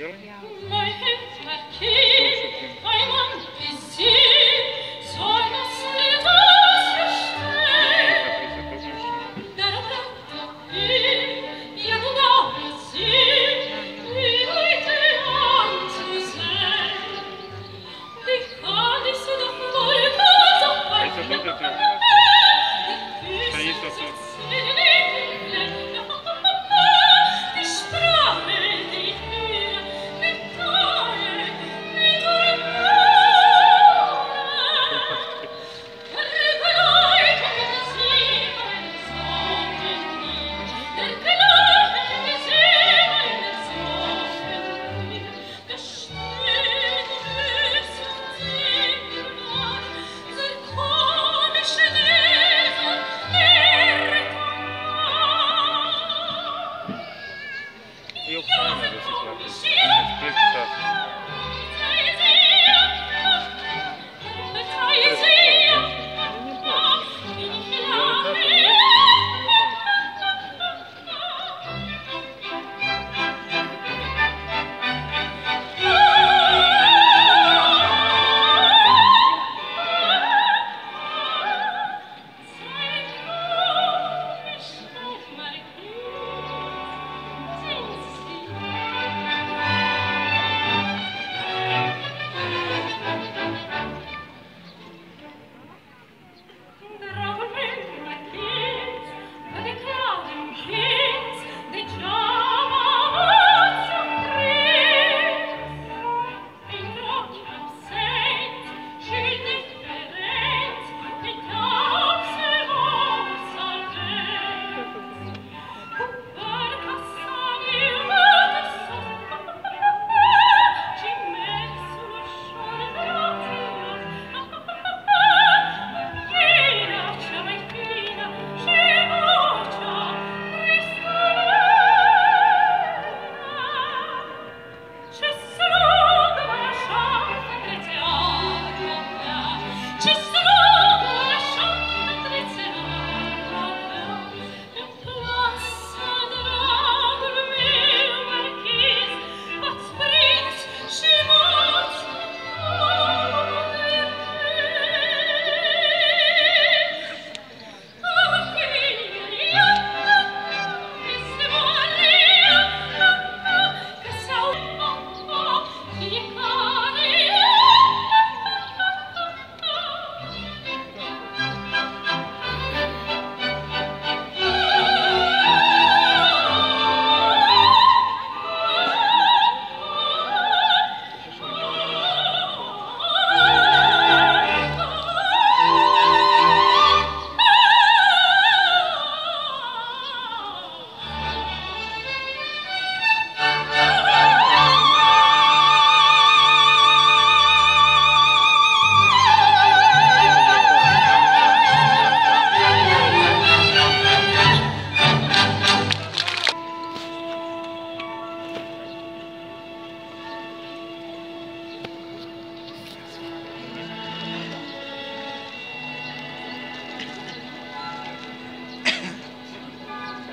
Ja.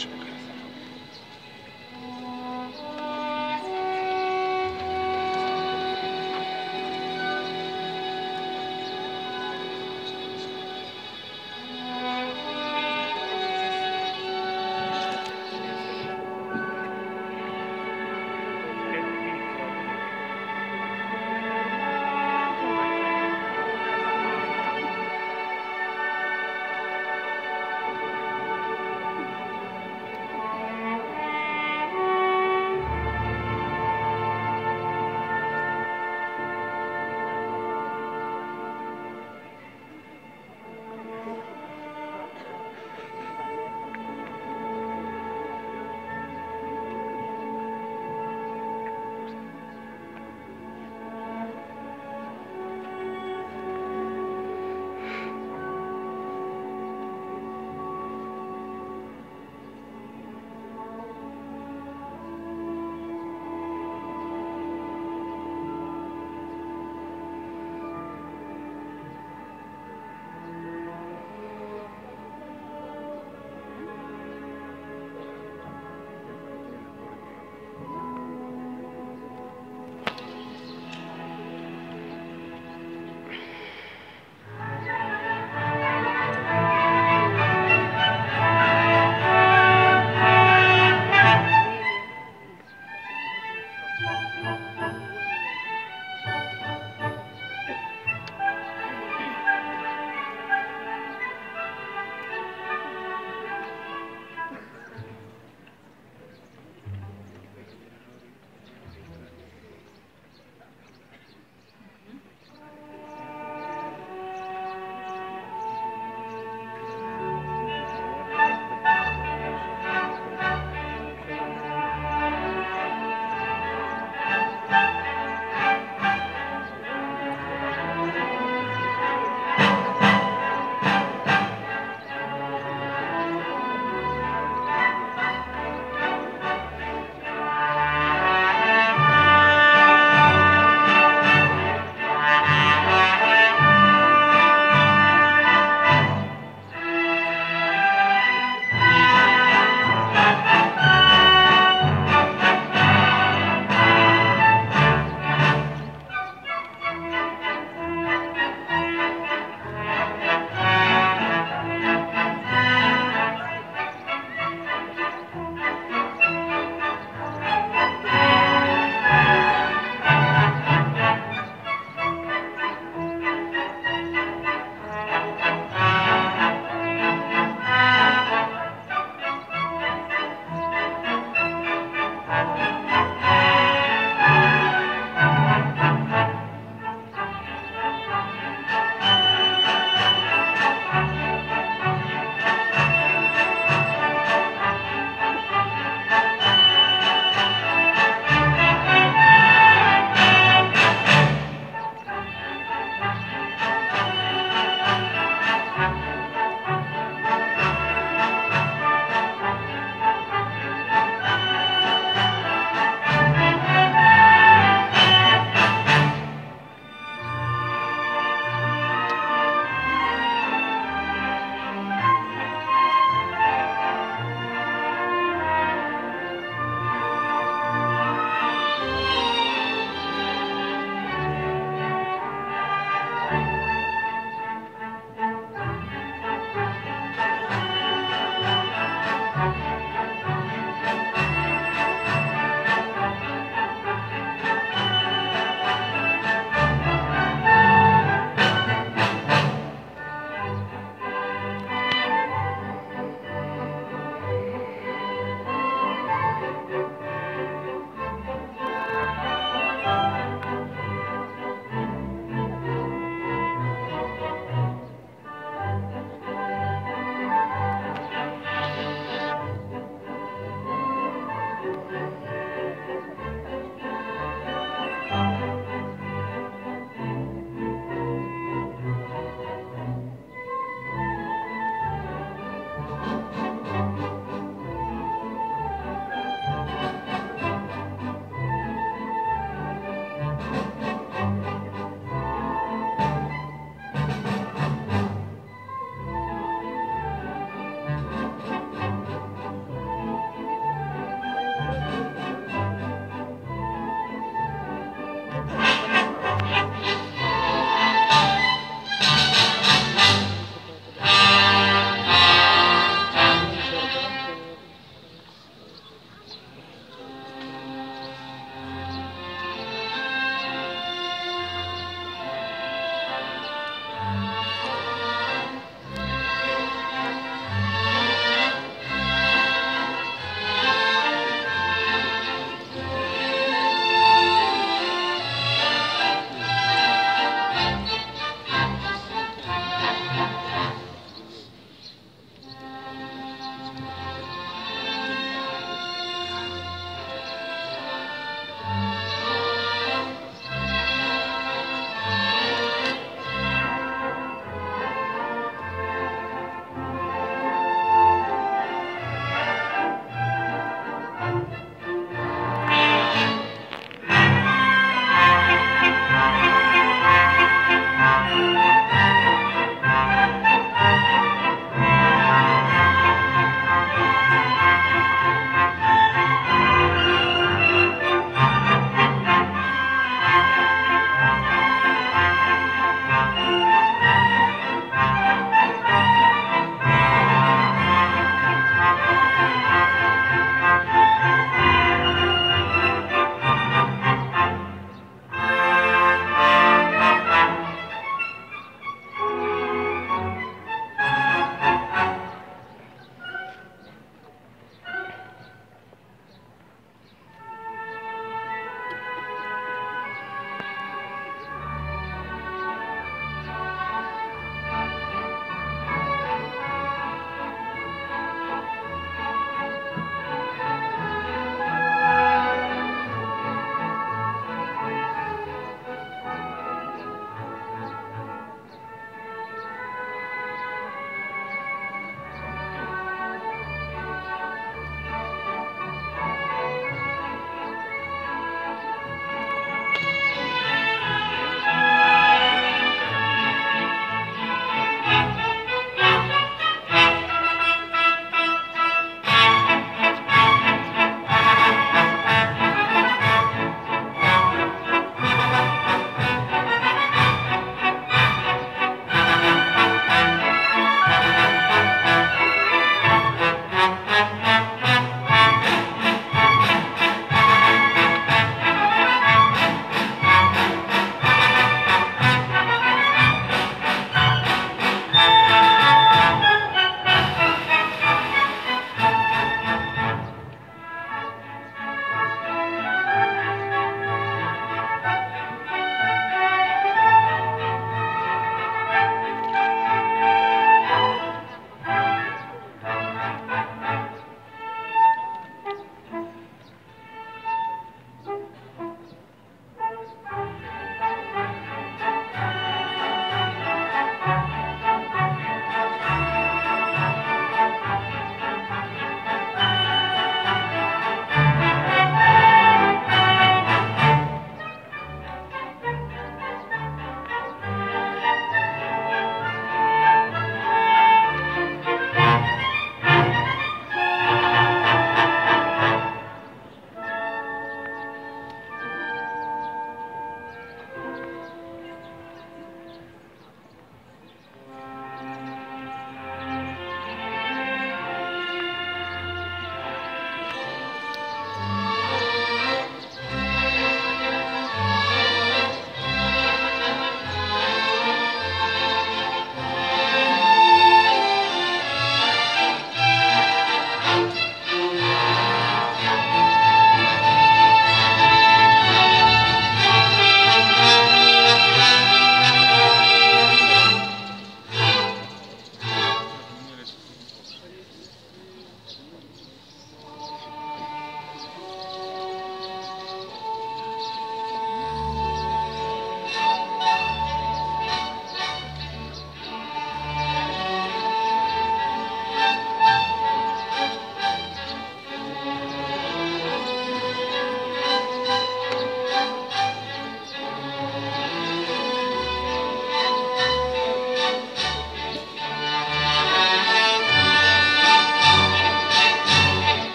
Lascia